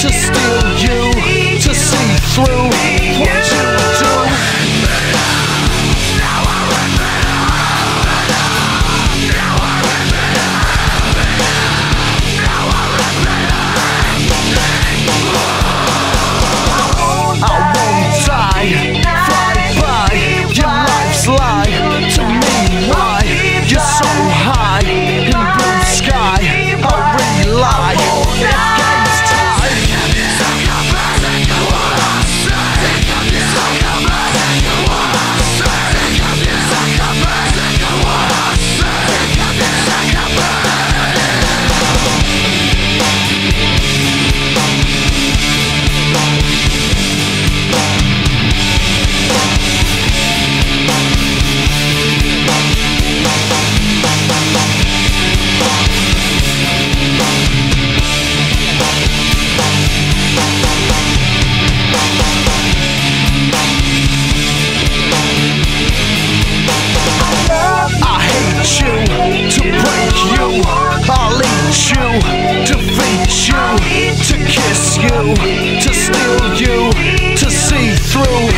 to steal you, to see through. you, to steal you, to see through.